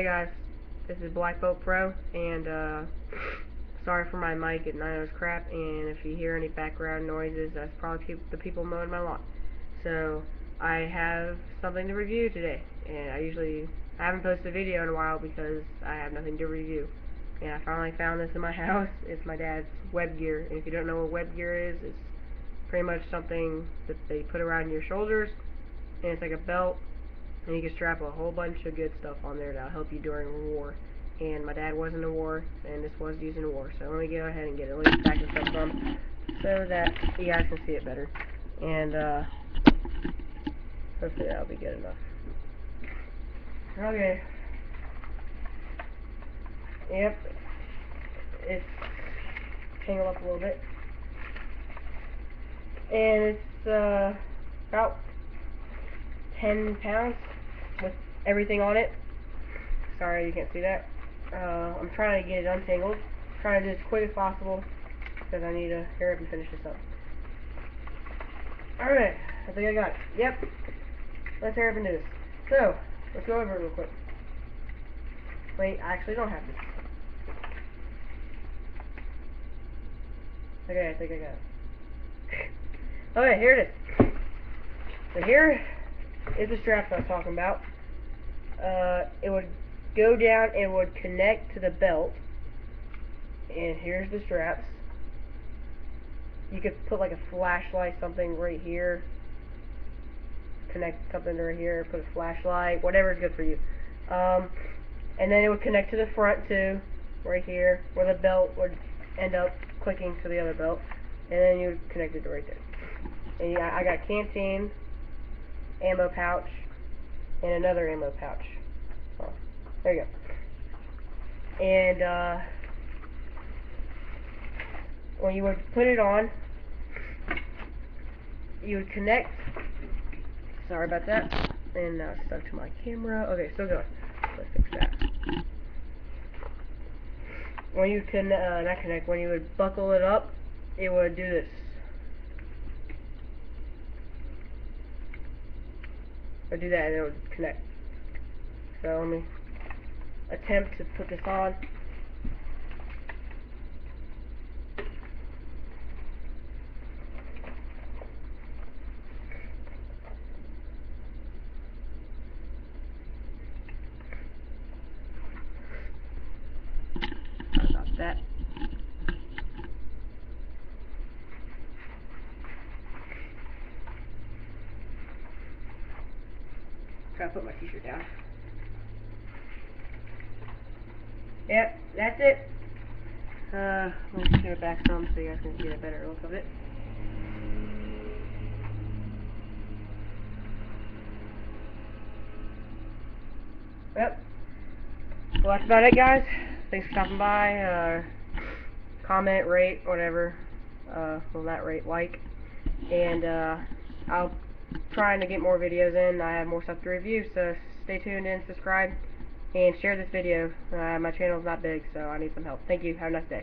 Hey guys, this is Black Bolt Pro, and uh, sorry for my mic, and I know it's crap, and if you hear any background noises, that's probably the people mowing my lawn. So, I have something to review today, and I usually I haven't posted a video in a while because I have nothing to review. And I finally found this in my house. It's my dad's web gear, and if you don't know what web gear is, it's pretty much something that they put around your shoulders, and it's like a belt and you can strap a whole bunch of good stuff on there that'll help you during war. And my dad was in the war, and this was used in war. So let me go ahead and get at least back and stuff so that you guys can see it better. And uh, hopefully that'll be good enough. Okay. Yep. It's tangled up a little bit. And it's uh, about 10 pounds with everything on it. Sorry you can't see that. Uh, I'm trying to get it untangled. trying to do it as quick as possible because I need to hurry up and finish this up. Alright, I think I got it. Yep. Let's hurry up and do this. So, let's go over it real quick. Wait, I actually don't have this. Okay, I think I got it. okay, here it is. So here is the straps I was talking about. Uh, it would go down and would connect to the belt. And here's the straps. You could put like a flashlight, something right here. Connect something right here, put a flashlight, whatever is good for you. Um, and then it would connect to the front too, right here, where the belt would end up clicking to the other belt. And then you would connect it right there. And yeah, I got canteen, ammo pouch, and another ammo pouch. Oh, there you go. And uh, when you would put it on, you would connect. Sorry about that. And now stuck to my camera. Okay, still going. Let's fix that. When you can uh, not connect, when you would buckle it up, it would do this. Or do that and it would connect. So let me attempt to put this on. About that. To put my t-shirt down. Yep, that's it. Uh, me turn it back some so you guys can get a better look of it. Yep. Well, that's about it, guys. Thanks for stopping by. Uh, comment, rate, whatever. Uh, well, not rate, like. And, uh, I'll trying to get more videos in. I have more stuff to review, so stay tuned and subscribe and share this video. Uh, my channel is not big, so I need some help. Thank you. Have a nice day.